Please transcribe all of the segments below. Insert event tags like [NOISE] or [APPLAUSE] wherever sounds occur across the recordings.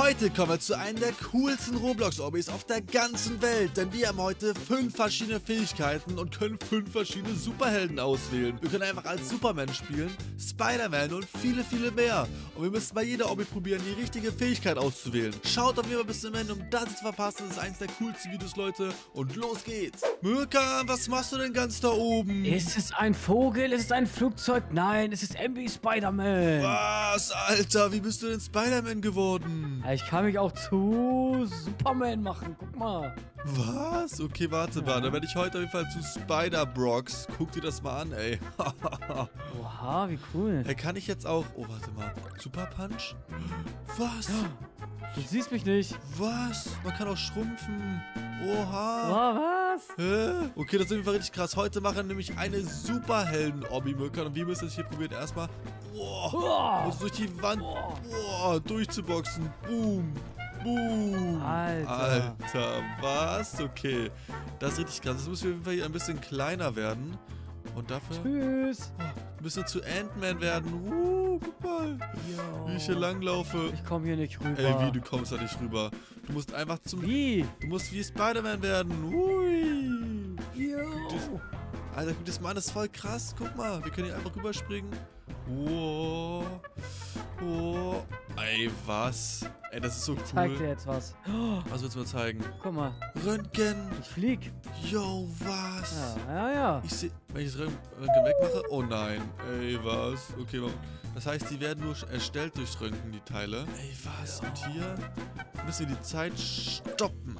Heute kommen wir zu einem der coolsten Roblox-Obbys auf der ganzen Welt, denn wir haben heute fünf verschiedene Fähigkeiten und können fünf verschiedene Superhelden auswählen. Wir können einfach als Superman spielen, Spider-Man und viele, viele mehr. Und wir müssen bei jeder Obby probieren, die richtige Fähigkeit auszuwählen. Schaut auf jeden Fall bis zum Ende, um das nicht zu verpassen. Das ist eins der coolsten Videos, Leute. Und los geht's. Mirka, was machst du denn ganz da oben? Ist es ein Vogel? Ist es ein Flugzeug? Nein, es ist MB Spider-Man. Was, Alter? Wie bist du denn Spider-Man geworden? Ich kann mich auch zu Superman machen. Guck mal. Was? Okay, warte mal. Dann werde ich heute auf jeden Fall zu Spider-Brox. Guck dir das mal an, ey. [LAUGHS] Oha, wie cool. hey, kann ich jetzt auch... Oh, warte mal. Super Punch? Was? Du siehst mich nicht. Was? Man kann auch schrumpfen. Oha. Oh, was? Hä? Okay, das ist auf jeden Fall richtig krass. Heute machen wir nämlich eine Superhelden-Obby-Möcker. Und wir müssen es hier probieren. Erstmal... Boah. Muss durch die Wand... Boah. Durchzuboxen. Boom. Boom. Alter. Alter, was? Okay. Das ist richtig krass. Das müssen wir auf jeden Fall hier ein bisschen kleiner werden. Und dafür Tschüss. müssen wir zu Ant-Man werden. Uh, guck mal, wie ich hier langlaufe. Ich komme hier nicht rüber. Ey, wie, du kommst da nicht rüber. Du musst einfach zum... Wie? Du musst wie Spider-Man werden. Ui. Jo. Alter, guck das mal an, das ist voll krass. Guck mal, wir können hier einfach rüberspringen. Wow. Oh. Ey, was? Ey, das ist so Ich zeig dir cool. jetzt was. Oh, Was willst du mir zeigen? guck mal. Röntgen. Ich flieg. Yo, was? Ja, ja, ja. Ich sehe, wenn ich das Röntgen Röntgen wegmache. Oh nein. Ey, was? Okay, warum? Das heißt, die werden nur erstellt durchs Röntgen, die Teile. Ey, was? Und hier müssen wir die Zeit stoppen.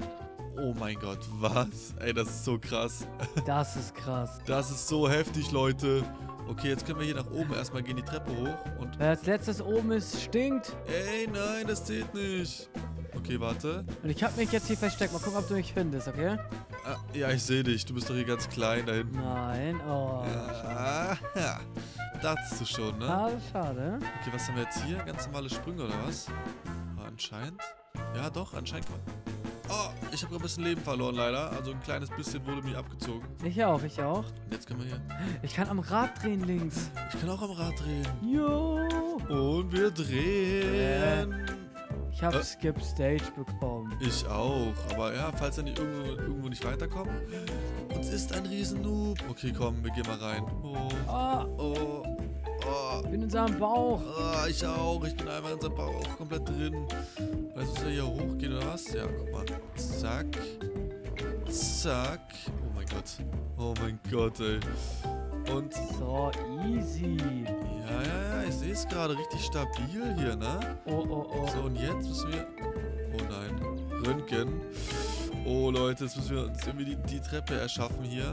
Oh mein Gott, was? Ey, das ist so krass. Das ist krass. Das ist so heftig, Leute. Okay, jetzt können wir hier nach oben erstmal gehen, die Treppe hoch. Und. Wer als letztes oben ist, stinkt. Ey, nein, das zählt nicht. Okay, warte. Und ich hab mich jetzt hier versteckt. Mal gucken, ob du mich findest, okay? Ah, ja, ich sehe dich. Du bist doch hier ganz klein da hinten. Nein. Oh. Ah, ja. Dachtest du schon, ne? Schade, schade. Okay, was haben wir jetzt hier? Ganz normale Sprünge oder was? Ah, anscheinend. Ja, doch, anscheinend. Oh, ich habe ein bisschen Leben verloren leider. Also ein kleines bisschen wurde mir abgezogen. Ich auch, ich auch. Und jetzt können wir hier. Ich kann am Rad drehen links. Ich kann auch am Rad drehen. Jo. Und wir drehen. Ich habe Äh. Skip Stage bekommen. Ich auch. Aber ja, falls wir nicht irgendwo, irgendwo nicht weiterkommen. Uns ist ein riesen Noob. Okay, komm, wir gehen mal rein. Oh, Ah, oh, oh. bin in seinem Bauch. Ah, ich auch. Ich bin einfach in seinem Bauch komplett drin. Weißt du, dass wir hier hochgehen oder was? Ja, guck mal. Zack. Zack. Oh mein Gott. Oh mein Gott, ey. Und So, easy. ja, ja, ja, ich sehe es gerade richtig stabil hier, ne? Oh, oh, oh. So, und jetzt müssen wir. Oh nein. Röntgen. Oh Leute, jetzt müssen wir uns irgendwie die, die Treppe erschaffen hier.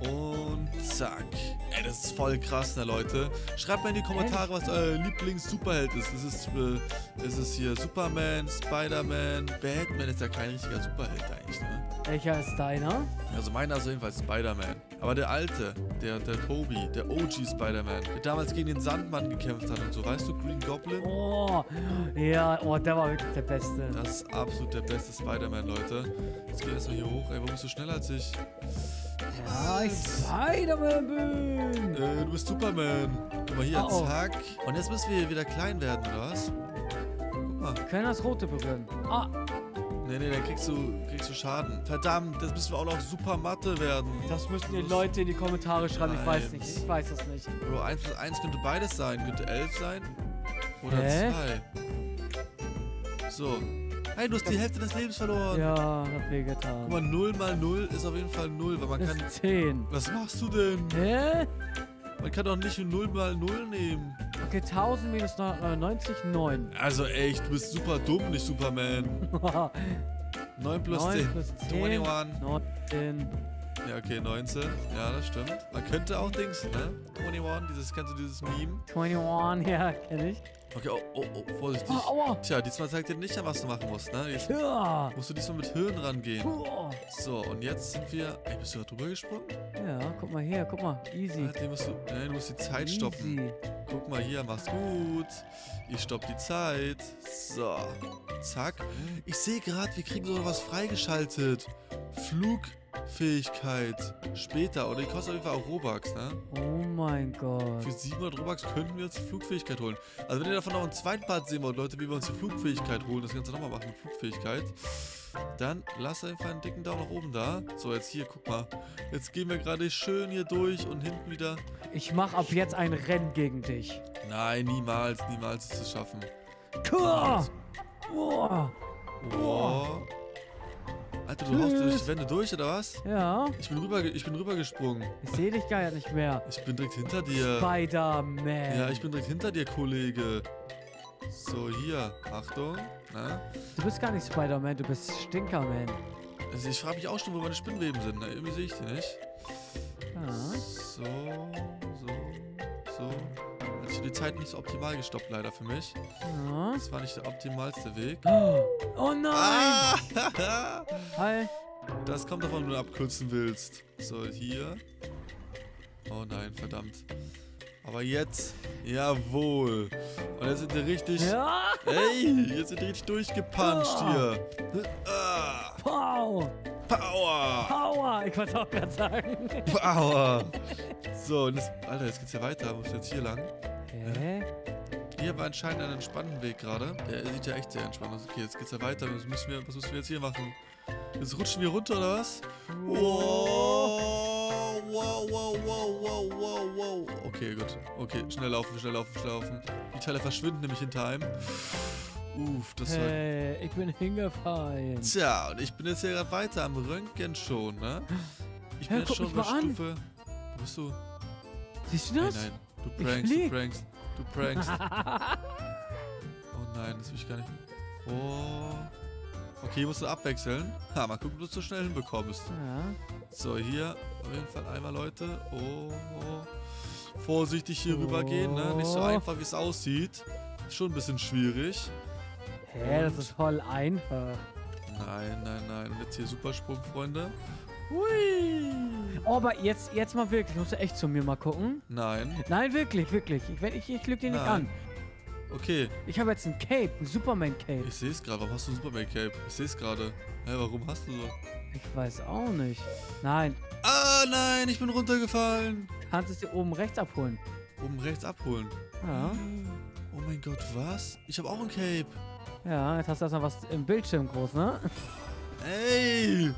Und zack. Ey, das ist voll krass, ne, Leute. Schreibt mal in die Kommentare, was euer Lieblings-Superheld ist. Ist, äh, ist es hier Superman, Spider-Man, Batman ist ja kein richtiger Superheld eigentlich, ne? Welcher ist deiner? Also meiner ist auf jeden Fall Spider-Man. Aber der alte, der, der Toby, der OG Spider-Man, der damals gegen den Sandmann gekämpft hat und so, weißt du, Green Goblin? Oh, ja, oh, der war wirklich der Beste. Das ist absolut der beste Spider-Man, Leute. Jetzt gehen wir erstmal hier hoch. Ey, warum bist du schneller als ich? Ja, ich Spider-Man bin. Äh, du bist Superman. Guck mal hier, Oh, zack. Und jetzt müssen wir hier wieder klein werden, oder was? Guck mal. Wir können das Rote berühren. Ah, Nee, nee, dann kriegst du, kriegst du Schaden. Verdammt, jetzt müssen wir auch noch super Matte werden. das müssen die Leute in die Kommentare schreiben. Ich weiß nicht. Ich weiß das nicht. Bro, 1 plus 1 könnte beides sein. Könnte 11 sein. Oder Hä? 2. So. Hey, du hast die Hälfte des Lebens verloren. Ja, hat wehgetan. Guck mal, 0 mal 0 ist auf jeden Fall 0, weil man Das kann... ist 10. Was machst du denn? Hä? Man kann doch nicht 0 mal 0 nehmen. Okay, 1000 minus 99, 9. [LAUGHS] Also echt, du bist super dumm, nicht Superman. [LAUGHS] 9 plus 9 10. plus 10. 21. 19. Ja, okay, 19. Ja, das stimmt. Man könnte auch Dings, ne? 21, dieses, kennst du dieses Meme? 21, [LAUGHS] ja, kenn ich. Okay, oh, oh, oh, vorsichtig. Oh, aua. Tja, diesmal zeigt dir nicht an, was du machen musst, ne? Jetzt Ja. musst du diesmal mit Hirn rangehen. Oh. So, und jetzt sind wir... Ey, bist du da drüber gesprungen? Ja, guck mal hier, guck mal. Easy. Alter, musst du, nee, du musst die Zeit stoppen. Easy. Guck mal hier, mach's gut. Ich stopp die Zeit. So. Zack. Ich sehe gerade, wir kriegen sogar was freigeschaltet. Flug. Flugfähigkeit später. Oder die kostet auf jeden Fall auch Robux, ne? Oh mein Gott. Für 700 Robux könnten wir uns die Flugfähigkeit holen. Also wenn ihr davon noch einen zweiten Part sehen wollt, Leute, wie wir uns die Flugfähigkeit holen, das Ganze nochmal machen mit Flugfähigkeit, dann lasst einfach einen dicken Daumen nach oben da. So, jetzt hier, guck mal. Jetzt gehen wir gerade schön hier durch und hinten wieder. Ich mach ab jetzt ein Rennen gegen dich. Nein, niemals, niemals ist es schaffen. Tua! Boah. Oh. Du haust durch die Wände durch, oder was? Ja, Ich bin rüber, ich bin rübergesprungen. ich sehe dich gar nicht mehr. Ich bin direkt hinter dir. Spider-Man. Ja, ich bin direkt hinter dir, Kollege. So, hier. Achtung. Na? Du bist gar nicht Spider-Man, du bist Stinkerman. Also ich frage mich auch schon, wo meine Spinnweben sind. Na, irgendwie sehe ich die nicht. So, so. Die Zeit nicht so optimal gestoppt, leider für mich. ja. Das war nicht der optimalste Weg. [GASPS] Oh nein! Ah! [LAUGHS] Hi. Das kommt davon, wenn du abkürzen willst. So, hier. Oh nein, verdammt. Aber jetzt, jawohl. Und jetzt sind wir richtig... Ja! Ey, jetzt sind wir richtig durchgepuncht Ah. hier. Ah, Pow! Power! Power! Ich wollte auch gerade sagen. Power! So, und jetzt, Alter, jetzt geht's hier weiter. Muss jetzt hier lang. Hä? Hier war anscheinend ein entspannten Weg gerade. Der sieht ja echt sehr entspannt aus. Okay, jetzt geht's ja weiter. Was müssen wir, was müssen wir jetzt hier machen? Jetzt rutschen wir runter, oder was? Wow, wow, wow, wow, wow, wow, wow. Okay, gut. Okay, schnell laufen, schnell laufen, schnell laufen. Die Teile verschwinden nämlich hinter einem. Uff, das war... Hey, ich bin hingefallen. Tja, und ich bin jetzt hier gerade weiter am Röntgen schon, ne? Ich bin Hä, jetzt schon bei mal an. Stufe... Wo bist du? Siehst du das? nein. Du prankst, du prankst. Du [LAUGHS] prankst. Oh nein, das will ich gar nicht. Oh. Okay, musst du abwechseln. Ha, mal gucken, ob du es so schnell hinbekommst. Ja. So, hier auf jeden Fall einmal, Leute. Oh, oh. Vorsichtig hier rüber gehen, ne? Nicht so Oh. einfach, wie es aussieht. Schon ein bisschen schwierig. Hä, das ist voll einfach. Nein, nein, nein. Und jetzt hier Supersprung, Freunde. Hui. Oh, aber jetzt, jetzt mal wirklich, musst du echt zu mir mal gucken. Nein. Nein, wirklich, wirklich. Ich, ich, ich lüge dir nicht Nein. an. Okay, Ich habe jetzt ein Cape, ein Superman-Cape. ich sehe es gerade. Warum hast du ein Superman-Cape? Ich sehe es gerade. Hä, warum hast du so? Ich weiß auch nicht. Nein, Ah, nein, ich bin runtergefallen. kannst es dir oben rechts abholen. Oben rechts abholen. Ja. Oh mein Gott, was? Ich habe auch ein Cape. Ja, jetzt hast du erstmal was im Bildschirm groß, ne? Ey!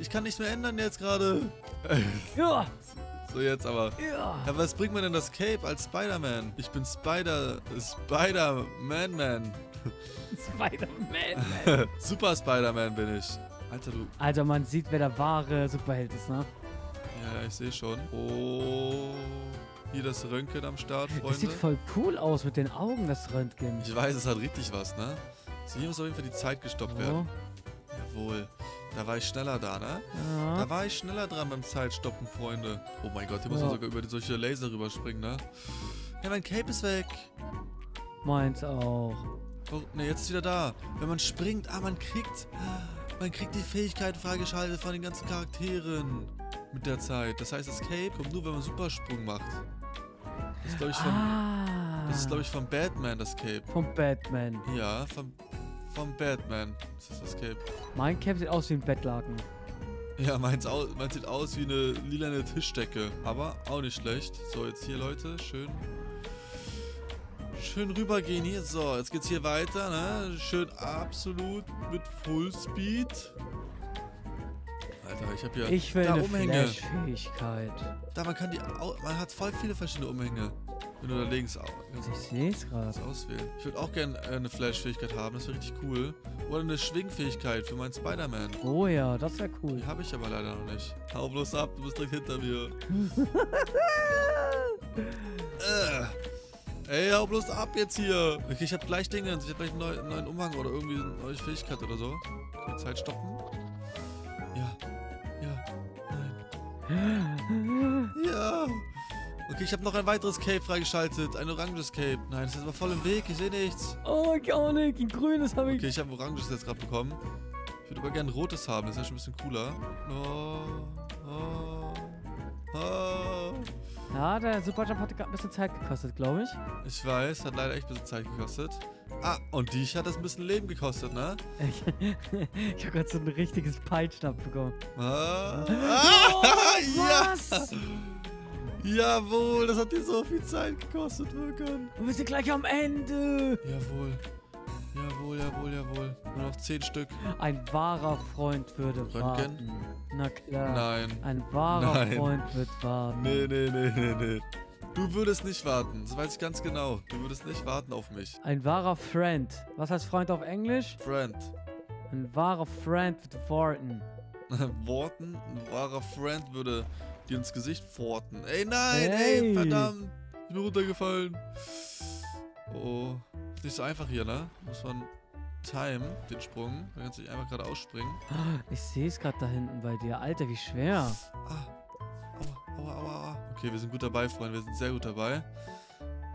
Ich kann nichts mehr ändern jetzt gerade. [LAUGHS] Ja, So jetzt aber. ja. Ja, was bringt mir denn das Cape als Spider-Man? Ich bin Spider... Spider-Man-Man. Spider-Man. [LAUGHS] Super Spider-Man bin ich. Alter, du... Also man sieht, wer der wahre Superheld ist, ne? Ja, ja, ich sehe schon. Oh... Hier das Röntgen am Start, Das sieht Freunde. voll cool aus mit den Augen, das Röntgen. Ich weiß, es hat richtig was, ne? So, hier muss auf jeden Fall die Zeit gestoppt Oh, werden. Jawohl. Da war ich schneller da, ne? ja. Da war ich schneller dran beim Zeitstoppen, Freunde. Oh mein Gott, hier muss Ja. man sogar über die, solche Laser rüberspringen, ne? Ja, mein Cape ist weg. Meins auch. Oh, ne, jetzt ist wieder da. Wenn man springt, ah, man kriegt... Man kriegt die Fähigkeit freigeschaltet von den ganzen Charakteren mit der Zeit. Das heißt, das Cape kommt nur, wenn man Supersprung macht. Das ist, glaube ich, vom, Ah. das ist, glaube ich, vom Batman, das Cape. Vom Batman. Ja, vom, vom Batman. Das ist das Cape. Mein Cape sieht aus wie ein Bettlaken. Ja, meins, au meins sieht aus wie eine lilane Tischdecke. Aber auch nicht schlecht. So, jetzt hier, Leute. Schön. Schön rübergehen hier. So, jetzt geht's hier weiter, ne? Schön absolut mit Fullspeed. Alter, ich hab hier. Ich will da eine Umhänge. Flash-Fähigkeit. Da, man kann die. Man hat voll viele verschiedene Umhänge. Wenn du da links kannst Ich sehe es gerade. auswählen. Ich würde auch gerne äh, eine Flash-Fähigkeit haben. Das wäre richtig cool. Oder eine Schwingfähigkeit für meinen Spider-Man. Oh ja, das wäre cool. Die habe ich aber leider noch nicht. Hau bloß ab, du bist direkt hinter mir. [LAUGHS] äh. Ey, hau bloß ab jetzt hier. Okay, ich habe gleich Dinge. Ich habe gleich einen neuen, einen neuen Umhang oder irgendwie eine neue Fähigkeit oder so. Okay, Zeit stoppen. Ja. Ja. Nein. [LAUGHS] Ja. Okay, ich habe noch ein weiteres Cape freigeschaltet. Ein oranges Cape. Nein, das ist aber voll im Weg. Ich sehe nichts. Oh, ich auch nicht. Ein grünes habe ich. Okay, ich habe ein oranges jetzt gerade bekommen. Ich würde aber gerne ein rotes haben, das ist ja schon ein bisschen cooler. Oh, oh. Ah, Ja, der Superjump hat gerade ein bisschen Zeit gekostet, glaube ich. ich weiß, hat leider echt ein bisschen Zeit gekostet. Ah, und dich hat das ein bisschen Leben gekostet, ne? Ich [LAUGHS] habe gerade so ein richtiges Peitschen abbekommen. Ah, Oh, ah, [LAUGHS] ja! Jawohl, das hat dir so viel Zeit gekostet, Wirkan. Wir sind gleich am Ende. Jawohl. Jawohl, jawohl, jawohl. Nur noch 10 Stück. Ein wahrer Freund würde Röntgen? warten. Na klar. Nein. Ein wahrer Nein. Freund wird warten. Nee, nee, nee, nee, nee. Du würdest nicht warten. Das weiß ich ganz genau. Du würdest nicht warten auf mich. Ein wahrer Friend. Was heißt Freund auf Englisch? Friend. Ein wahrer Friend wird warten. [LAUGHS] Worten, ein wahrer Friend würde dir ins Gesicht forten. Ey, nein, Hey. ey, verdammt. Ich bin runtergefallen. Oh, ist nicht so einfach hier, ne? Muss man time, den Sprung. Man kann sich einfach gerade ausspringen. Ich sehe es gerade da hinten bei dir. Alter, wie schwer. Ah, aua, aua, aua, aua. Okay, wir sind gut dabei, Freunde. Wir sind sehr gut dabei.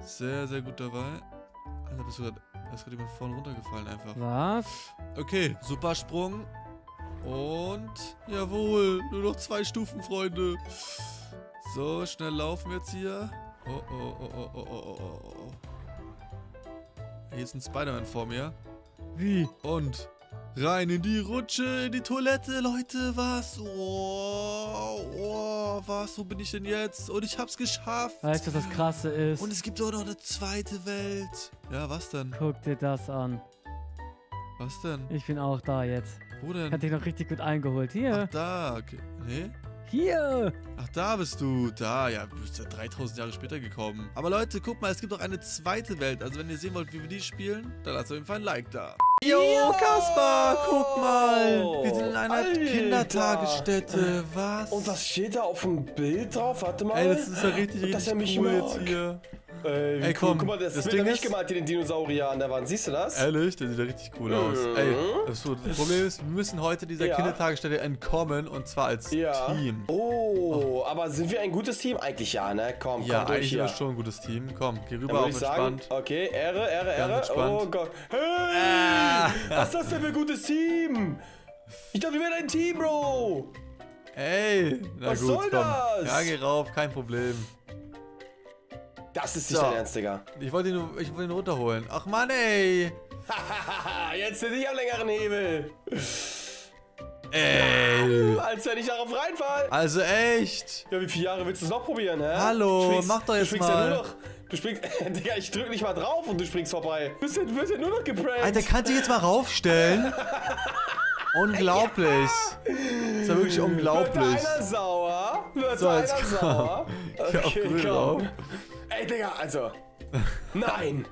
Sehr, sehr gut dabei. Alter, bist du gerade... Da ist gerade jemand vorne runtergefallen einfach. Was? Okay, super Sprung. Und jawohl, nur noch zwei Stufen, Freunde. So, schnell laufen wir jetzt hier. Oh, oh, oh, oh, oh, oh, oh, oh. Hier ist ein Spider-Man vor mir. Wie? Und rein in die Rutsche, in die Toilette, Leute, was? Oh, oh, was? Wo bin ich denn jetzt? Und ich hab's geschafft. Weißt du, was das Krasse ist? Und es gibt auch noch eine zweite Welt. Ja, was denn? Guck dir das an. Was denn? Ich bin auch da jetzt. Wo denn? Hat dich noch richtig gut eingeholt. Ach, Hier. da. Okay. Nee? Hier. Ach, da bist du. Da, ja, du bist ja 3000 Jahre später gekommen. Aber Leute, guck mal, es gibt auch eine zweite Welt. Also, wenn ihr sehen wollt, wie wir die spielen, dann lasst auf jeden Fall ein Like da. Jo, Ja! Kaspar, guck mal. Wir sind in einer Alter. Kindertagesstätte. Was? Und was steht da auf dem Bild drauf? Warte mal. Ey, das ist ja richtig, richtig Das ist ja Mickey cool jetzt hier. Ey, Ey, komm, Guck mal, das, das Bild Ding hab ich ist- gemalt, den Dinosaurier an der Wand. Siehst du das? Ehrlich, der sieht ja richtig cool aus. Mhm. Ey, das, so, das Problem ist, wir müssen heute dieser Ja. Kindertagesstätte entkommen und zwar als ja. Team. Oh, aber sind wir ein gutes Team? Eigentlich ja, ne? Komm, Ja, komm durch eigentlich ist das schon ein gutes Team. Komm, geh rüber auf ich sagen, entspannt. okay, Ehre, Ehre, Ehre. entspannt. Oh Gott. Hey, Ah. was ist das denn für ein gutes Team? Ich dachte, wir wären ein Team, Bro. Ey, na Was gut, soll komm. das? Ja, geh rauf, kein Problem. Das ist nicht So. dein Ernst, Digga. Ich wollte ihn, nur- ich wollte ihn runterholen. Ach Mann, ey. [LAUGHS] Jetzt sind ich am längeren Hebel. Ey. [LAUGHS] Als wenn ich darauf reinfall. Also echt. Ja, wie viele Jahre willst du es noch probieren, hä? Hallo, springst- mach doch jetzt du springst mal. Ja nur noch, du springst, [LAUGHS] Digga, ich drück nicht mal drauf und du springst vorbei. Du wirst ja, du wirst ja nur noch geprankt. Alter, kannst du jetzt mal raufstellen? Unglaublich. Das ist ja wirklich Wird unglaublich. einer sauer? Wird So, einer jetzt komm. sauer? Auf grün rauf. Ey, Digga, also. [LAUGHS] Nein.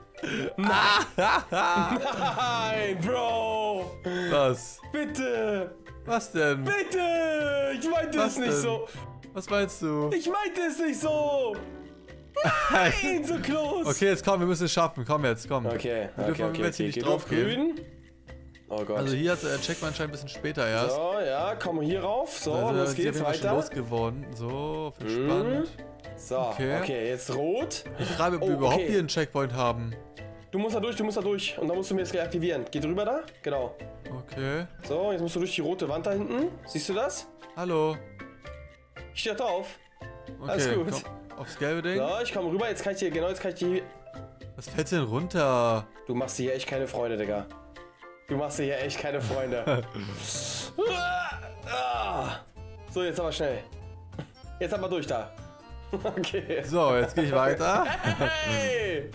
Nein. [LAUGHS] Nein, Bro. Was? Bitte. Was denn? Bitte. Ich meinte Was es nicht denn? so. Was meinst du? Ich meinte es nicht so. [LAUGHS] Nein, so close. Okay, jetzt komm, wir müssen es schaffen. Komm jetzt, komm. Okay, Wir okay, dürfen okay, jetzt hier okay. nicht Geh du auf draufgehen. grün. Oh Gott. Also hier äh, checkt man anscheinend ein bisschen später erst. so, ja, komm hier rauf. So, Also, los geht's weiter. losgeworden. So, auf entspannt. So, Okay. okay. jetzt rot. Ich frage, ob Oh, wir überhaupt okay. hier einen Checkpoint haben. Du musst da durch, du musst da durch. Und dann musst du mir jetzt gleich aktivieren. Geh drüber da. Genau. Okay. So, jetzt musst du durch die rote Wand da hinten. Siehst du das? Hallo. Ich stehe drauf. Okay, Alles gut. komm aufs gelbe Ding. So, ich komme rüber. Jetzt kann ich dir, genau, jetzt kann ich dir. Was fällt denn runter? Du machst dir hier echt keine Freunde, Digga. Du machst dir hier echt keine Freunde. [LAUGHS] Ah. so, jetzt aber schnell. Jetzt aber durch da. Okay. So, jetzt gehe ich weiter. Hey!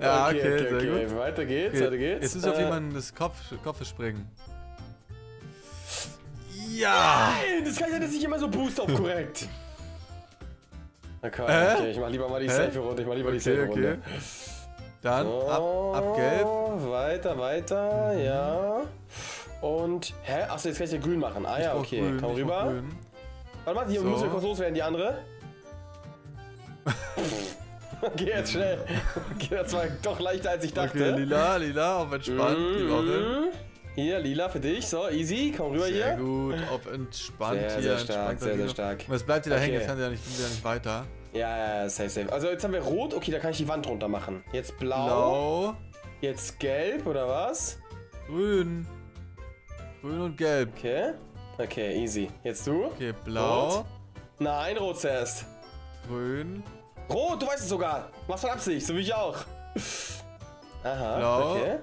Ja, okay, sehr gut. Weiter geht's, Okay, weiter geht's. Jetzt auf Äh, jemanden das Kopf, Kopf springen. Ja! Nein, das kann ja nicht immer so boost auf korrekt. Okay, Hä? okay, ich mach lieber mal die safe Runde. Ich mach lieber die Okay, safe okay. Runde. Dann ab, ab gelb. Weiter, weiter, ja. Und, hä? Achso, jetzt kann ich ja grün machen. Ah Ich ja, okay. grün, Komm ich rüber. grün. Warte mal, hier So. muss ja kurz loswerden, die andere. [LAUGHS] Geh jetzt schnell. Okay, das war doch leichter als ich dachte. Okay, lila, lila, auf entspannt, die Woche. Mhm. Hier, lila für dich. So, easy. Komm rüber Sehr hier. gut, auf entspannt Sehr, hier. sehr stark, entspannt sehr, sehr stark. Es bleibt wieder hängen, Okay. jetzt kann der nicht, der nicht weiter. Ja, ja, ja, safe, safe. Also jetzt haben wir rot. Okay, da kann ich die Wand runter machen. Jetzt blau. Blau, Jetzt gelb, oder was? grün. Grün und gelb. Okay. Okay, easy. Jetzt du. Okay, blau. Rot. Nein, rot zuerst. Grün. Rot, du weißt es sogar. Mach's von Absicht, so wie ich auch. Aha, Blau. okay.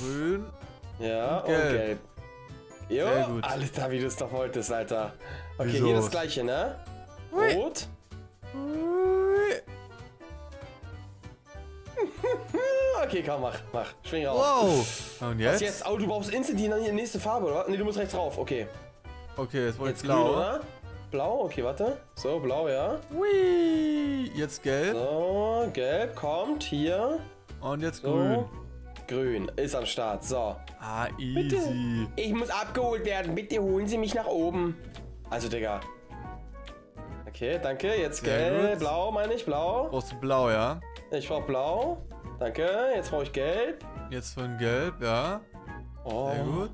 Grün. Ja, und Gelb. gelb. Jo, Sehr gut. alles da, wie du es doch wolltest, Alter. Okay, Wieso? hier das gleiche, ne? Rot. Okay, komm, mach, mach. Schwing rauf. Wow. Und Was jetzt? jetzt? Oh, du brauchst instant die die nächste Farbe, oder? Ne, du musst rechts rauf. Okay. Okay, jetzt wollte Jetzt ich grün, blau. oder? Blau, okay, warte. So, blau, ja. Hui. Jetzt gelb. So, gelb kommt hier. Und jetzt So. grün. Grün ist am Start. So. Ah, easy. Ich muss abgeholt werden. Bitte holen Sie mich nach oben. Also, Digga. Okay, danke. Jetzt Sehr gelb. gut. Blau, meine ich. Blau. Brauchst du blau, ja? Ich brauch blau. Danke. Jetzt brauche ich gelb. Jetzt von gelb, ja. Oh. Sehr gut.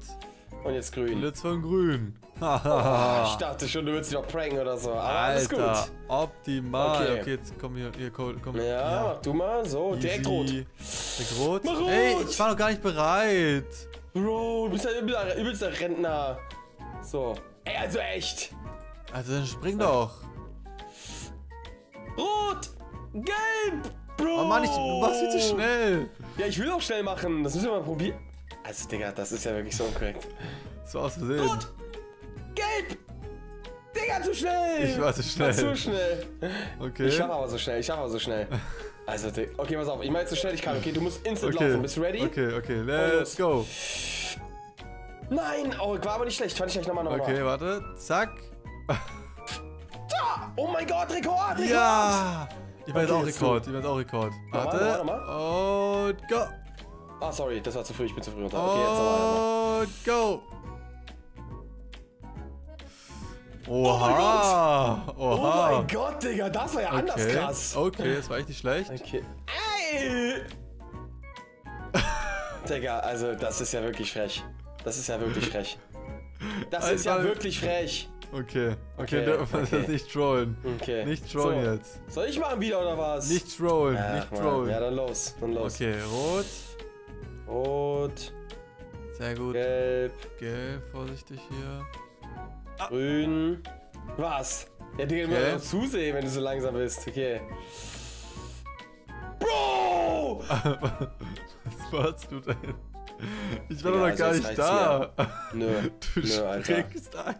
Und jetzt Und grün. jetzt von grün. Ah, ich [LAUGHS] dachte schon, du würdest dich noch pranken oder so. Aber alles Alter, gut. optimal. Okay. Okay. jetzt komm hier, hier komm, komm. Ja, mach du mal. So, direkt rot. Direkt rot. Mach rot. Ey, ich war noch gar nicht bereit. Bro, du bist ja übelster, übelster Rentner. So. Ey, also echt. Also dann spring doch. Rot! Gelb! Bro! Oh Mann, ich, du machst viel zu schnell. Ja, ich will auch schnell machen. Das müssen wir mal probieren. Also, Digga, das ist ja wirklich so unkorrekt. So aus Versehen. Rot! Gelb! Digga, zu schnell! Ich war zu schnell. Zu schnell. Okay. Ich schaffe aber so schnell, ich schaffe aber so schnell. [LAUGHS] Also. Okay, pass auf, ich mach jetzt so schnell ich kann. Okay, du musst instant okay. laufen. Bist du ready? Okay, okay, let's go. Nein! Oh, war aber nicht schlecht. Fand ich gleich nochmal nochmal. Okay, warte. Zack. [LAUGHS] Oh mein Gott, Rekord! Rekord! Ja! Ich weiß Okay, auch Rekord. Ich weiß auch Rekord. Nochmal, Warte. Und go. Ah, sorry, das war zu früh. Ich bin zu früh runter. Okay, jetzt nochmal. Und go. Oha. Oh Oha. mein Gott, Digga, das war ja anders okay. krass. Okay, das war echt nicht schlecht. Okay. Ey! Digga, also das ist ja wirklich frech. Das ist ja wirklich frech. Das ist ja Alter. wirklich frech. Okay. Okay, Okay, dürfen wir okay. das nicht trollen. Okay. Nicht trollen so. jetzt. Soll ich machen wieder oder was? Nicht trollen, Ach, nicht Mann. trollen. Ja, dann los. Dann los. Okay, rot. Rot, Sehr gut. gelb, Gelb, vorsichtig hier. Grün. Was? Ja, Digga, du musst Okay. doch zusehen, wenn du so langsam bist. Okay. Bro! [LAUGHS] Was machst du denn? Ich war Digga, doch noch also gar jetzt nicht da. [LAUGHS] Nö. Du Nö, springst ein.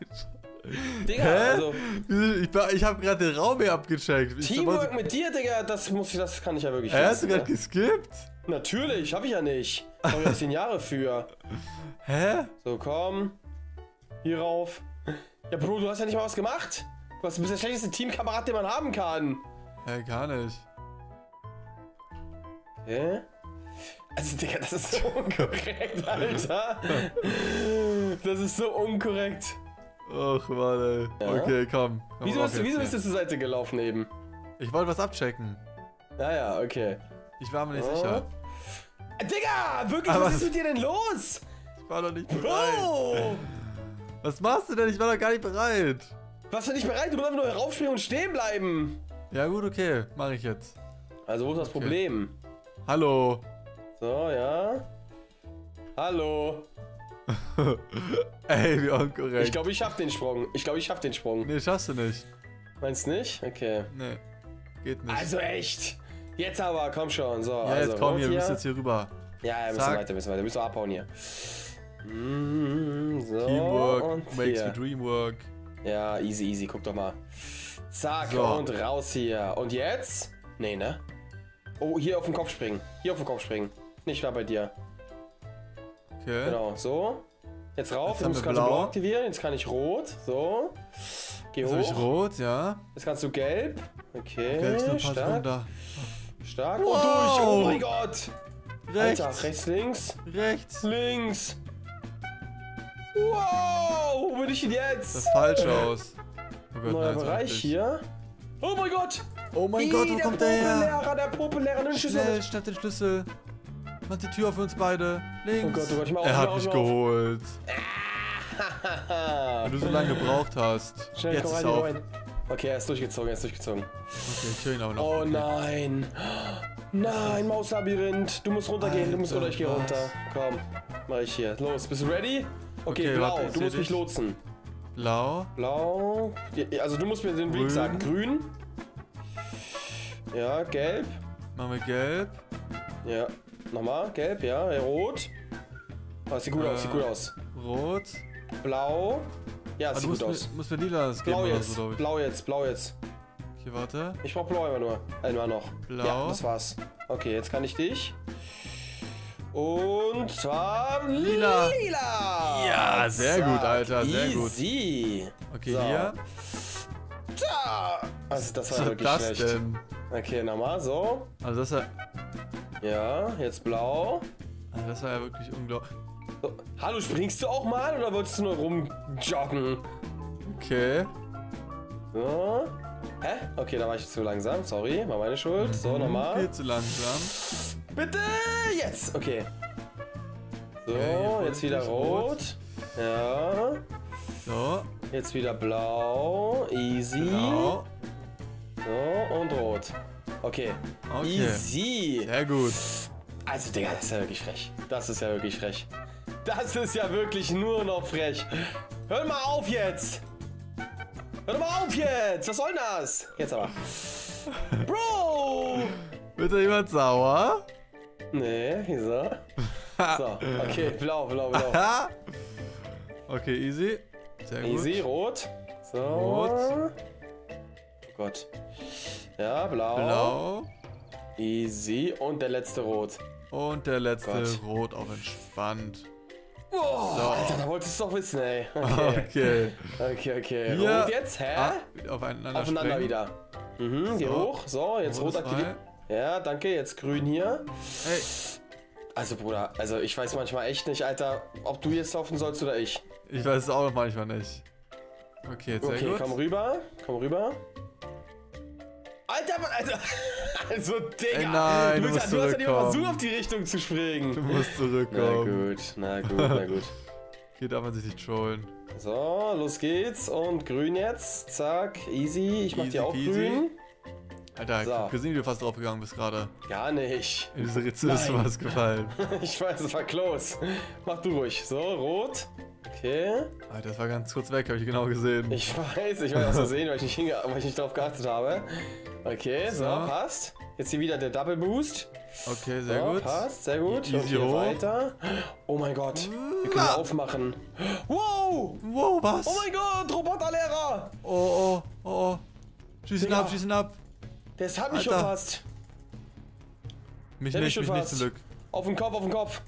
Digga, Hä? also Ich, war- ich habe gerade den Raum hier abgecheckt. Ich Teamwork mit dir, Digga, das muss ich, das kann ich ja wirklich Hä, hast du lassen, gerade ne? geskippt? Natürlich, hab ich ja nicht. Hab ich ja [LAUGHS] zehn Jahre für. Hä? So, komm. Hier rauf. Ja, Bro, du hast ja nicht mal was gemacht. Du bist der schlechteste Teamkamerad, den man haben kann. Hä, gar nicht. Hä? Also, Digga, das ist so [LAUGHS] unkorrekt, Alter. Das ist so unkorrekt. Och, Mann, ey. Ja? Okay, komm. komm Wieso bist, du, wieso bist du zur Seite gelaufen eben? Ich wollte was abchecken. Naja, okay. Ich war mir nicht Oh. sicher. Äh, Digga, wirklich, Aber was ist mit dir denn los? Ich war noch nicht bereit. Bro! Was machst du denn? Ich war noch gar nicht bereit. Was für nicht bereit? Du musst einfach nur raufspringen und stehen bleiben. Ja gut, okay. Mache ich jetzt. Also, wo ist das Problem? Hallo. So, ja. Hallo. [LAUGHS] Ey, wie unkorrekt. Ich glaube, ich schaff den Sprung. Ich glaube, ich schaff den Sprung. Nee, schaffst du nicht. Meinst nicht? Okay. Nee. Geht nicht. Also echt. Jetzt aber, komm schon. So, ja, also jetzt komm hier, du bist jetzt hier rüber. Ja, ja, müssen Zack. weiter, müssen weiter. Müssen wir abhauen hier. Mm, so, Teamwork und makes hier. the dream work. Ja, easy, easy. Guck doch mal. Zack, So. und raus hier. Und jetzt? Nee, ne? Oh, hier auf den Kopf springen. Hier auf den Kopf springen. Nicht da bei dir. Okay. Genau, so. Jetzt rauf. Jetzt du musst du blau. aktivieren. Jetzt kann ich rot. So. Geh Jetzt hab ich hoch. rot, ja. Jetzt kannst du gelb. Okay, Gelb ist ein paar stark. Da. Stark. Wow. Und durch. Oh mein Gott. Rechts. Alter, rechts, links. Rechts. Links. Wow, wo bin ich denn Das jetzt? sieht falsch aus. Oh Gott, Neuer das Bereich hier. Oh mein Gott. Oh mein Ih, Gott, wo der kommt der her? Der Popellehrer, nimm den Schlüssel Schnell, schnapp den Schlüssel. Mach die Tür auf für uns beide. Links. Oh Gott, oh Gott, ich mach auf, er hat mich geholt. [LAUGHS] Weil du so lange gebraucht hast. Schnell, Jetzt komm ist rein, auf. rein. Okay, er ist durchgezogen, er ist durchgezogen. Okay, ich höre ihn aber noch. Oh okay. nein. Nein, Mauslabyrinth. Du musst runtergehen, du musst Alter, runter, ich geh was? runter. Komm, mach ich hier. Los, bist du ready? Okay, Okay, blau, warte, du musst mich lotsen. Blau. Blau. Ja, Also du musst mir den Grün. Weg sagen. Grün. Ja, gelb. Machen wir gelb. Ja. Nochmal, gelb, ja. ja rot. Oh, sieht gut Äh, aus, sieht gut aus. Rot. Blau. Ja, Ah, sieht gut mir, aus. musst mir lila das Blau jetzt, so, blau jetzt, blau jetzt. Okay, warte. Ich brauch blau immer nur. Einmal noch. Blau. Ja, das war's. Okay, jetzt kann ich dich. Und zwar Lila. Lila. Ja, sehr gut, Alter, sehr gut. Easy. Okay, So. hier. Da. Also das war Was wirklich das schlecht. denn? Okay, nochmal so. Also das war, Ja, jetzt blau. also das war ja wirklich unglaublich. So. Hallo, springst du auch mal oder wolltest du nur rumjoggen? Okay. So. Hä? Okay, da war ich zu langsam. Sorry, war meine Schuld. So, nochmal. Viel zu langsam. Bitte jetzt. Okay. So, Okay, jetzt wieder rot. rot. Ja. So. Jetzt wieder blau. Easy. Blau. So, und rot. Okay. Okay. Easy. Sehr gut. Also, Digga, das ist ja wirklich frech. Das ist ja wirklich frech. Das ist ja wirklich nur noch frech. Hör mal auf jetzt. Hör mal auf jetzt. Was soll denn das? Jetzt aber. Bro. Wird da jemand sauer? Nee, wieso? [LAUGHS] So, okay, blau, blau, blau. [LAUGHS] Okay, easy. Sehr gut. Easy, rot. So. Rot. Oh Gott. Ja, blau. Blau. Easy. Und der letzte rot. Und der letzte Gott. rot auf entspannt. Oh, So. Alter, da wolltest du es doch wissen, ey. [LAUGHS] Okay, Okay. okay, okay. Hier. Rot jetzt, hä? Ah, aufeinander, Aufeinander wieder. Mhm, So. hoch. So, jetzt Rot rot aktiviert. Ja, danke. Jetzt grün hier. Hey, Also, Bruder, also ich weiß manchmal echt nicht, Alter, ob du jetzt laufen sollst oder ich. ich weiß es auch manchmal nicht. Okay, sehr Okay, gut. komm rüber. Komm rüber. Alter, Mann, Alter. [LAUGHS] Also, Digga. Ey, nein, du, du musst du hast ja versucht, auf die Richtung zu Du springen. musst Na zurückkommen. gut, na gut, na gut. [LAUGHS] Hier darf man sich nicht trollen. So, los geht's. Und grün jetzt. Zack, easy. Ich mach Easy dir auch peasy. grün. Alter, ich So. hab gesehen, wie du fast drauf gegangen bist gerade. Gar nicht. In diese Ritze ist was gefallen. [LAUGHS] Ich weiß, es war close. Mach du ruhig. So, rot. Okay. Alter, das war ganz kurz weg, habe ich genau gesehen. Ich weiß, ich weiß das sehen, weil ich nicht, hinge weil ich nicht drauf geachtet habe. Okay, so, So. passt. Jetzt hier wieder der Double Boost. Okay, sehr so, gut. passt, sehr gut. Easy hier hoch. weiter. Oh mein Gott, wir können aufmachen. Wow! Wow, was? Oh mein Gott, Roboterlehrer! Oh, oh, oh, oh. Schießen Digga. ab, schießen ab. Das hat mich schon Alter. fast. Mich Der hat nicht, mich schon nicht zum fast. Glück. Auf den Kopf, auf den Kopf.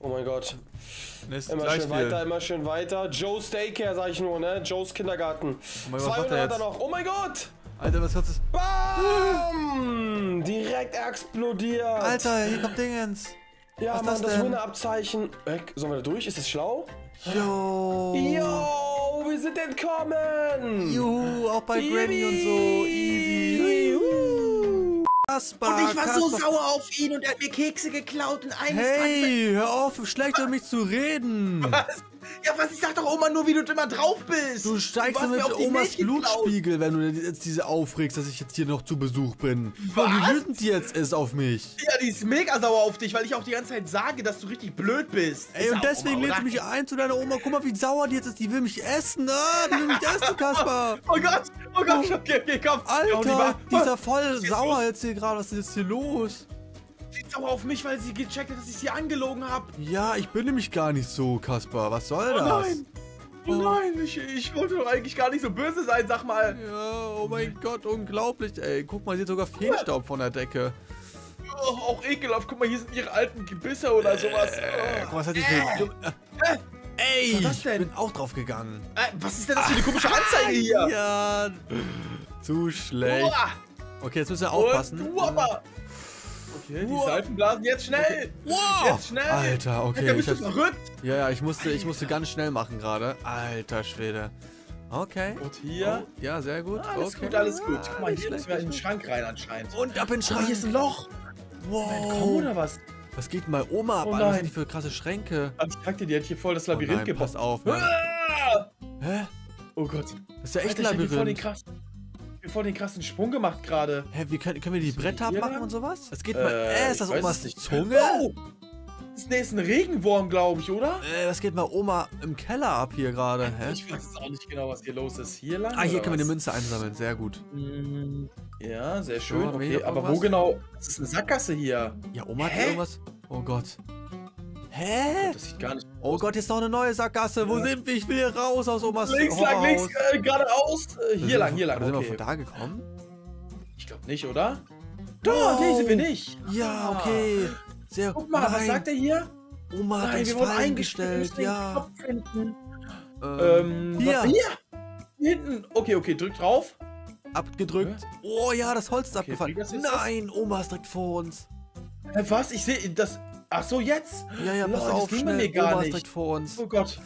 Oh mein Gott. Nächstes Immer schön weiter, immer schön weiter. Joe's Daycare, sag ich nur, ne? Joe's Kindergarten. mein Gott, was macht 200 er hat er noch. Oh mein Gott! Alter, was hat's? Bam! Direkt explodiert. Alter, hier kommt Dingens. Ja, was ist Mann, das das? Winner-Abzeichen. Äh, Sollen wir da durch? Ist das schlau? Yo. Yo, wir sind entkommen! Juhu, auch bei Yippie. Granny und so. Easy. Kaspar, Und ich war so Kaspar. sauer auf ihn und er hat mir Kekse geklaut und eines Hey, hör auf, schlecht über mich zu reden. [LAUGHS] Was? Ja, was? Ich sag doch Oma nur, wie du immer drauf bist. Du steigst hast mit Omas. Blutspiegel, wenn du jetzt diese aufregst, dass ich jetzt hier noch zu Besuch bin. Was? Wie Was? wütend die jetzt ist auf mich. Ja, die ist mega sauer auf dich, weil ich auch die ganze Zeit sage, dass du richtig blöd bist. Ey, Ist und deswegen lädst du mich ein zu deiner Oma. Guck mal, wie sauer die jetzt ist. Die will mich essen. Ah, die will mich essen, Kaspar. [LAUGHS] Oh Gott, oh Gott, okay, okay, komm. Oh, die Alter, die ist ja voll sauer los? jetzt hier gerade. Was ist jetzt hier los? Die ist sauer auf mich, weil sie gecheckt hat, dass ich sie angelogen habe. Ja, ich bin nämlich gar nicht so, Kaspar. Was soll Oh das? nein. Oh nein, ich, ich wollte doch eigentlich gar nicht so böse sein, sag mal. Ja, oh mein Gott, unglaublich, ey. Guck mal, hier ist sogar Feenstaub von der Decke. Oh, auch ekelhaft. Guck mal, hier sind ihre alten Gebisse oder sowas. Äh, Oh. guck mal, was hat die für... Äh, ey, was ich bin auch drauf gegangen. Äh, was ist denn das für eine komische Anzeige hier? Ja, zu schlecht. Okay, jetzt müssen wir und aufpassen. Wuppa. Okay, die Uah. Seifenblasen jetzt schnell. Wow! Jetzt schnell. Alter, Alter, okay. bist Ich du verrückt? ja, ja, ich musste, ich musste ganz schnell machen gerade. Alter Schwede. Okay. Und hier. Oh, ja, sehr gut. Alles okay. gut, alles gut. Ah, Guck mal, nicht hier müssen wir in den Schrank rein anscheinend. Und ab in den Guck mal, hier ist ein Schrank. Loch. Komm, Wow. oder was? Was geht denn bei Oma ab? Oh Alter? Was nein. sind die für krasse Schränke? Dir, die hat hier voll das Oh Labyrinth nein, gebaut. passt auf, Mann. Ah! Hä? Oh Gott. Das ist ja echt ein Alter, hab hier voll den Labyrinth. Ich hab voll den krassen Sprung gemacht gerade. Hä, wie können, können wir die Bretter abmachen und sowas? Es geht mal. Äh, Äh, ist das Omas. Zunge? Oh! Das ist ein Regenwurm, glaube ich, oder? Äh, was geht mal Oma im Keller ab hier gerade? Hä? Ich weiß auch nicht genau, was hier los ist. Hier lang? Ah, hier können wir eine? Münze einsammeln. Sehr gut. Mm, Ja, sehr schön. wir Okay, aber wo genau? Das ist eine Sackgasse hier. Ja, Oma hat Hä? irgendwas. Oh Gott. Hä? Das sieht gar nicht Oh Gott, jetzt noch eine neue Sackgasse. Wo sind wir? Ich will hier raus aus Omas Links lang, Horrorhaus. links, äh, geradeaus. Äh, hier lang, hier lang. Sind wir Okay. von da gekommen? Ich glaube nicht, oder? Da, Wow. nee, sind wir nicht. Ja, Ah. okay. Sehr Guck mal, was Nein. sagt er hier? Oma hat Nein, uns wir wurden eingestellt. gestellt. Ja. Ähm, Ähm, hier. hier. hier. Hinten. Okay, okay, drück drauf. Abgedrückt. Oh ja, das Holz ist Okay, abgefallen. Nein, Oma ist direkt vor uns. Was? Ich sehe das. Ach so, jetzt. Ja, ja, pass das auf, ging bei schnell. mir gar Oma nicht. vor uns. Oh Gott.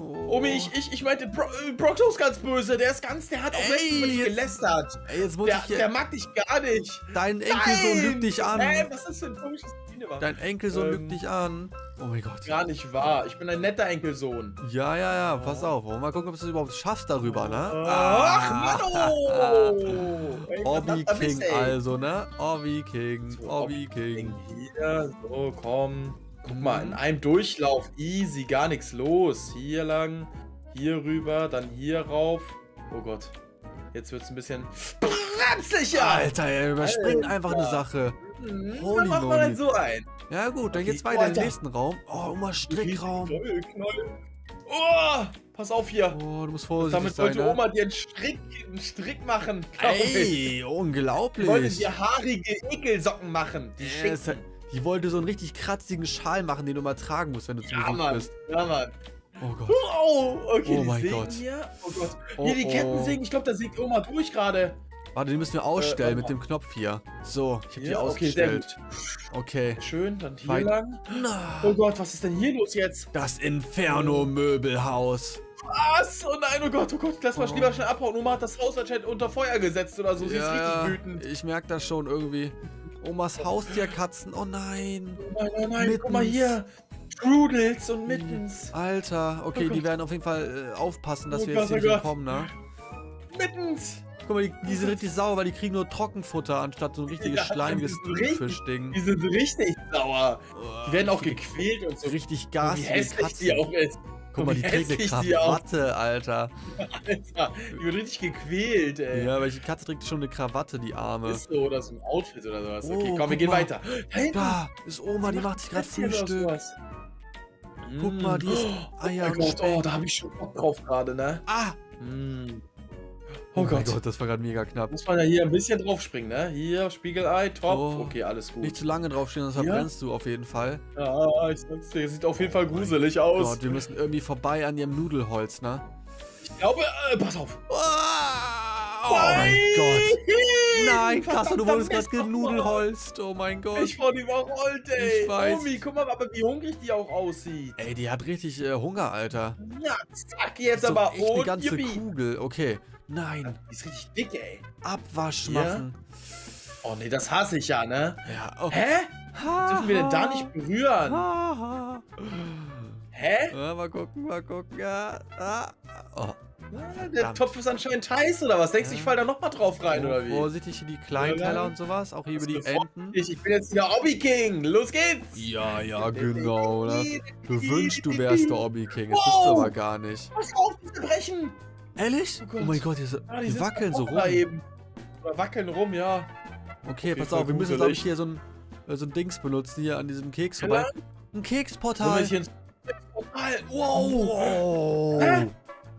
Oh. Omi, ich, ich, ich meinte, Bro, äh, ist ganz böse. Der ist ganz, der hat auch Ey, letztens jetzt- gelästert. Ey, jetzt muss Der, ich hier... der mag dich gar nicht. Dein Enkelsohn lügt dich an. Hä, was ist das für ein komisches Biene war? Dein Enkelsohn Ähm, lügt dich an. Oh mein Gott. Gar nicht wahr. Ich bin ein netter Enkelsohn. Ja, ja, ja, pass auf. Wollen wir mal gucken, ob du es überhaupt schaffst darüber, ne? Ach, Mann, oh! [LAUGHS] Obby King also, ne? Obby King, So, Obby King. Hier, so, komm. Guck mal, in einem Durchlauf, easy, gar nichts los. Hier lang, hier rüber, dann hier rauf. Oh Gott. Jetzt wird's ein bisschen bremslicher. Alter, er überspringt einfach eine Sache. Mhm, Holy dann macht man moly. halt so ein. Ja gut, dann Okay, geht's weiter in den nächsten Raum. Oh, Oma, Strickraum. Oh, pass auf hier. Oh, du musst vorsichtig Damit sein, wollte ne? Oma dir einen Strick, einen Strick machen. ich. Ey, Die wollte unglaublich. dir haarige Ekelsocken machen. Die Ja, schicken. hat- Die wollte so einen richtig kratzigen Schal machen, den du mal tragen musst, wenn du zu Ja, Besuch Mann. bist. Ja, Mann. Oh Gott. Oh, okay, Oh die mein Gott. Hier. Oh Gott. Oh, hier, die oh. Ketten sägen. Ich glaube, da sägt Oma durch gerade. Warte, die müssen wir ausstellen Äh, mit dem Knopf hier. So, ich hab die Ja, okay, ausgestellt. Okay. Schön, dann hier Weit- lang. Na, Oh Gott, was ist denn hier los jetzt? das Inferno-Möbelhaus. Was? Oh nein, oh Gott, oh Gott. Lass mal Oh. lieber schnell abhauen. Oma hat das Haus anscheinend unter Feuer gesetzt oder so. Sie ist Ja, richtig ja, wütend. Ich merk das schon irgendwie. Omas Haustierkatzen. Oh nein. Oh nein, nein, nein. Guck mal Mittens. hier. Strudels und Mittens. Alter. Okay, Oh die werden auf jeden Fall äh, aufpassen, dass Oh wir Gott, jetzt hier oh kommen, ne? Mittens. Guck mal, die, die sind richtig sauer, weil die kriegen nur Trockenfutter anstatt so ein richtiges Ja, schleimiges Thunfischding. Die sind richtig sauer. Die werden auch gequält und so. Richtig wie garstige hässlich Katzen. die auch ist. Guck mal, die wie trägt eine Krawatte, Alter. [LAUGHS] Alter, die wird richtig gequält, ey. Ja, welche Katze trägt schon eine Krawatte, die Arme? Ist so, oder so ein Outfit oder sowas. Okay, Oh, komm, wir gehen mal. weiter. Da hinten. Da ist Oma, die macht sich gerade Frühstück. Guck Mm. mal, die ist Oh Eier mein und Gott, oh, da habe ich schon Bock drauf gerade, ne? Ah! Mm. Oh, Oh mein Gott. Gott, das war gerade mega knapp. Muss man ja hier ein bisschen draufspringen, ne? Hier, Spiegelei, top. Oh. Okay, alles gut. Nicht zu lange draufstehen, sonst Ja? verbrennst du auf jeden Fall. Ja, ich sag's dir, sieht auf jeden Fall gruselig Oh aus. Gott, wir müssen irgendwie vorbei an ihrem Nudelholz, ne? Ich glaube, äh, pass auf. Oh mein Gott. Nein, krass, du wurdest gerade genudelholzt. Oh mein Gott. Ich wurde überrollt, ey. Ich weiß. Omi, guck mal, aber wie hungrig die auch aussieht. Ey, die hat richtig äh, Hunger, Alter. Ja, zack, jetzt So aber. eine Und ganze yippie. Kugel. Okay. Nein. Die ist richtig dick, ey. Abwasch Ja? machen. Oh nee, das hasse ich ja, ne? Ja. Oh. Hä? Dürfen wir denn da nicht berühren? Ha, Hä? ha. Ja, mal gucken, mal gucken. Ja. Ah. Oh. Ah, Der. Topf ist anscheinend heiß oder was? Denkst du, ich fall da nochmal drauf rein oder wie? Vorsichtig hier die kleinen Ja, ja. Teller und sowas. Auch hier über die Enden. Ich, bin jetzt wieder Obby King. Los geht's! Ja, ja, genau. Ne? Du wünschst, du wärst der Obby King. Das bist du Wow. aber gar nicht. Pass auf, die zerbrechen! Ehrlich? Oh Oh, Gott. mein Gott, die, so- Ah, die sind wackeln so rum. Eben. Oder wackeln rum, ja. Okay, pass auf, wir müssen, glaube ich, hier so ein, äh, so ein Dings benutzen, hier an diesem Keks vorbei. Ein Keksportal. hier ins Portal? Wow. Wow! Hä?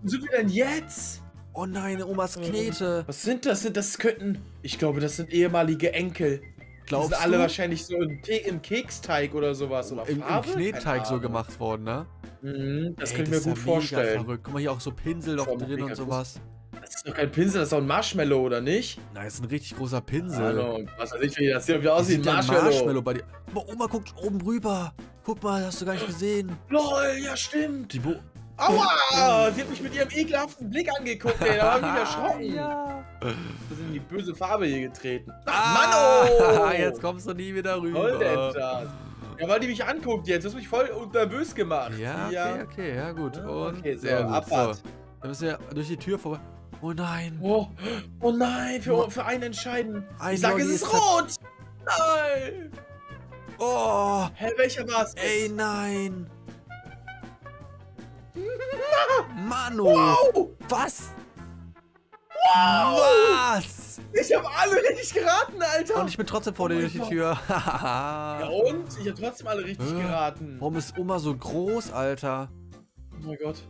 Wo sind wir denn jetzt? Oh nein, Omas Knete. Was sind das? Sind das könnten. Ich glaube, das sind ehemalige Enkel. Die Glaubst sind alle du? wahrscheinlich so im, im Keksteig oder sowas. Oder Im, Im Farbe? Knetteig Keine so gemacht worden, ne? Mhm, das Ey, kann ich mir ist gut vorstellen. Verrückt. Guck mal, hier auch so Pinsel noch Das drin und sowas. Das ist doch kein Pinsel, das ist doch ein Marshmallow, oder nicht? Nein, das ist ein richtig großer Pinsel. Ahnung, was weiß ich, wie das sieht wie Wie aussieht. Marshmallow. Marshmallow bei dir? Guck mal, Oma guckt oben rüber. Guck mal, hast du gar nicht gesehen. LOL, ja stimmt. Die Bo Aua! Sie hat mich mit ihrem ekelhaften Blick angeguckt, ey. Da hab ich mich erschrocken. [LAUGHS] ja. Wir sind in die böse Farbe hier getreten. Ah, Ach, Mann, oh! [LAUGHS] Jetzt kommst du nie wieder rüber. Voll denn das? Ja, weil die mich anguckt jetzt. Das hat mich voll nervös gemacht. Ja, okay, okay, ja gut. Ja, Und okay, so, sehr gut. Abfahrt. So, dann müssen wir durch die Tür vorbei. Oh nein. Oh, oh nein, für, für einen entscheiden. Ein ich sag, es Lolli ist rot. Nein. Oh, Hä, welcher war's? ey, nein. Manu. Wow! Was? Wow! Was? Ich habe alle richtig geraten, Alter! Und ich bin trotzdem vor Oh dir durch die. Tür. ja und? Ich habe trotzdem alle richtig Äh, geraten. Warum ist Oma so groß, Alter? Oh mein Gott.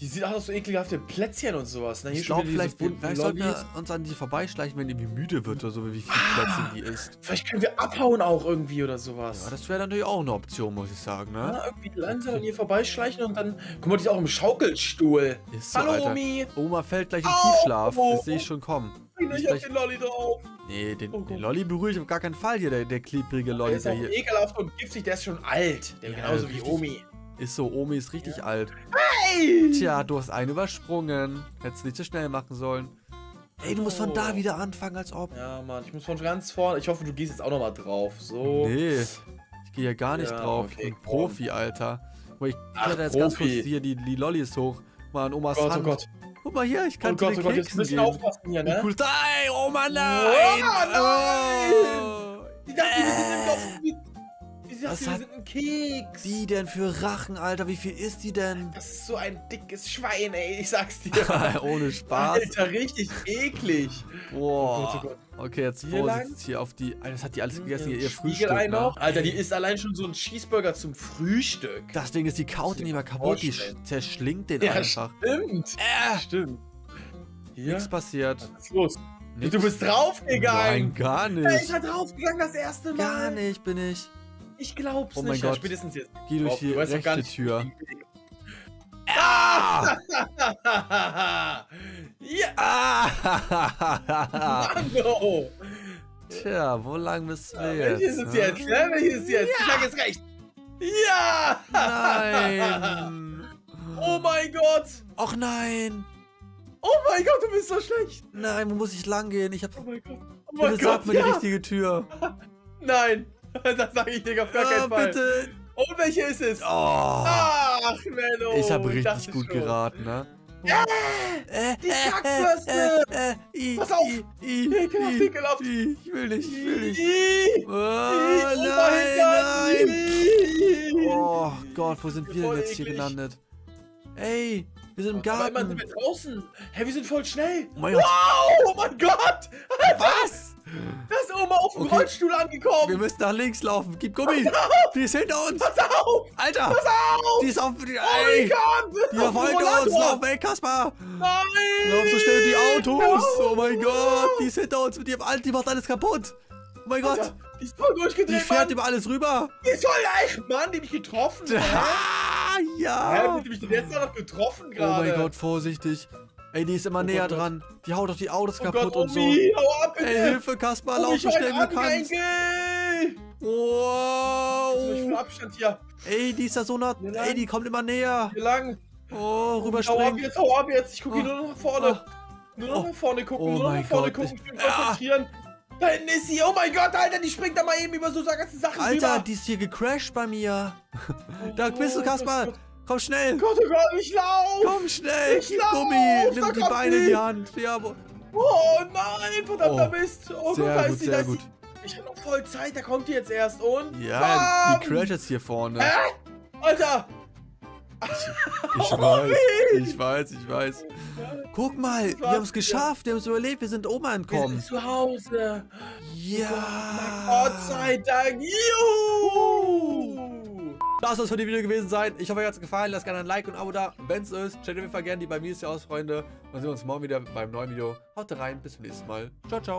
Die sieht auch so ekelhafte Plätzchen und sowas. Ne? Hier Ich glaube, vielleicht, vielleicht sollten wir uns an die vorbeischleichen, wenn die irgendwie müde wird oder so, wie viel Ah. Plätzchen die isst. Vielleicht können wir abhauen auch irgendwie oder sowas. Ja, das wäre natürlich auch eine Option, muss ich sagen, ne? Ja, irgendwie langsam an ihr vorbeischleichen und dann. Guck mal, die ist auch im Schaukelstuhl. Ist so, Hallo, Alter. Omi. Oma fällt gleich in Au! Tiefschlaf. Das sehe ich schon kommen. Ich Nicht hab den Lolli drauf. Nee, den, Oh den Lolli berühre ich auf gar keinen Fall hier, der, der klebrige Der Lolli, ist der auch hier. ekelhaft und giftig, der ist schon alt. Der Ja, genauso wie. Omi. Ist so, Omi ist richtig alt. Hey! Tja, du hast einen übersprungen. Hättest nicht so schnell machen sollen. Ey, du musst von da Oh. wieder anfangen, als ob. Ja, Mann, ich muss von ganz vorne. Ich hoffe, du gehst jetzt auch nochmal drauf. So. Nee, ich gehe ja gar nicht Ja, drauf. okay, ich bin komm. Profi, Alter. Ich kletter jetzt ganz kurz Profi. hier die, die Lollis hoch. Mal an Omas Oh Gott, oh Hand. Gott. Guck mal hier, ich kann Oh Gott, oh Gott, jetzt müssen wir aufpassen hier, ne? cool. Nein, Oma, nein! nein! Oh. Die dachte, wir sind Äh. Was dachte, wir hat sind ein Keks. Die denn für Rachen, Alter? Wie viel ist die denn? Das ist so ein dickes Schwein, ey. Ich sag's dir. [LAUGHS] Ohne Spaß. Alter, richtig eklig. Boah. Oh Gott, oh Okay, jetzt Hier lang? Vorsicht hier auf die. Alter, Das hat die alles gegessen, ihr, ihr Frühstück. noch. Ne? Alter, die isst allein schon so ein Cheeseburger zum Frühstück. Das Ding ist, die kaut den ich immer kaputt, die zerschlingt den ja, einfach. stimmt. Äh, Stimmt. Hier? nichts passiert. Was ist los? Nix. Du bist draufgegangen. Nein, gar nicht. ist halt draufgegangen das erste Mal. Gar nicht bin ich. Ich glaub's Oh mein nicht. Ja, Gott. spätestens jetzt. Geh durch die Du doch gar rechte nicht, Tür. [LAUGHS] Ah! ja, Ah! Mango. Tja, wo lang wir Welches jetzt? ist ne? jetzt? Ja, welches ist jetzt? Ich sag jetzt recht. Ja! Nein! [LAUGHS] Oh mein Gott! Och nein! Oh mein Gott, du bist so schlecht! Nein, wo muss ich lang gehen? Ich hab. Oh mein Gott! Oh mein Bitte sag Gott! mir die Ja. richtige Tür. [LAUGHS] Nein! [LAUGHS] Das sag ich dir auf gar Ah, keinen Fall. bitte! Und welche ist es? Oh! Ach, Menno! Ich habe richtig gut schon. geraten, ne? Äh, die Kackbürste! Äh, äh, i, Pass auf! I, I, Ekelhaft, I, ekelhaft. I, ich will nicht, ich will nicht. Ih, Oh, nein, oh Gott, nein! ih. Oh Gott, wo sind wir denn jetzt hier eklig. gelandet? Ey, wir sind im Aber immerhin sind Garten. wir draußen. Hä, wir sind voll schnell. Oh mein Gott, Wow, oh mein Gott! was? Da ist Oma auf dem Okay. Rollstuhl angekommen. Wir müssen nach links laufen. Gib Gummi. Die ist hinter uns. Pass auf! Alter, Pass auf! die ist auf... Die, oh mein ey, Gott! die verfolgt uns. Lauf weg, Kaspar. Nein! Lauf so schnell die Autos. Oh mein Gott, die ist hinter uns mit ihrem Alt, die macht alles kaputt. Oh mein Gott, Alter, Die ist voll die durchgedreht, fährt Mann. über alles rüber. Die ist voll echt, Mann. Die mich getroffen. Ah, Hä, ja. hat die mich denn jetzt noch getroffen Oh gerade? mein Gott, vorsichtig. Ey, die ist immer Oh näher Gott, oh dran. Die haut doch die Autos Oh kaputt Gott, und so. Omi, hau ab, bitte. Ey, Hilfe, Kaspar, Omi, lauf so schnell wie du kannst. angehen. So, ich will Wow. Abstand hier. Ey, die ist da so nah. Ey, die kommt immer näher. Hier lang. Oh, Hau ab rüberspringen. jetzt, hau ab jetzt. Ich gucke hier Oh. nur nach vorne. Nur noch Oh. nach vorne gucken, Oh nur nach vorne Gott, gucken. ich- will Ah. konzentrieren. Da hinten ist sie. Oh mein Gott, Alter, die springt da mal eben über so ganze Sachen Alter, rüber. die ist hier gecrashed bei mir. Oh, Da bist du, Kaspar. Komm schnell. Gott, oh Gott, ich lauf. Komm schnell. Ich lauf, Gummi. Nimm die Beine in die Hand. Ja, wo- Oh nein, verdammter Oh. Mist. Oh Gott, da ist sehr da ist sie. Ich hab noch voll Zeit, da kommt die jetzt erst. Und Ja, bam. die crasht jetzt hier vorne. Äh? Alter. Ich [LAUGHS] weiß, ich weiß, ich weiß. Guck mal, wir haben es geschafft, wir haben es überlebt, wir sind Oma Wir entkommen. sind zu Hause. Ja. Gott sei Dank. Juhu. Das soll es für die Video gewesen sein. Ich hoffe, euch hat es gefallen. Lasst gerne ein Like und ein Abo da. Wenn es ist, stellt auf jeden Fall gerne die bei mir ist ja aus, Freunde. Dann sehen wir uns morgen wieder beim neuen Video. Haut rein, bis zum nächsten Mal. Ciao, ciao.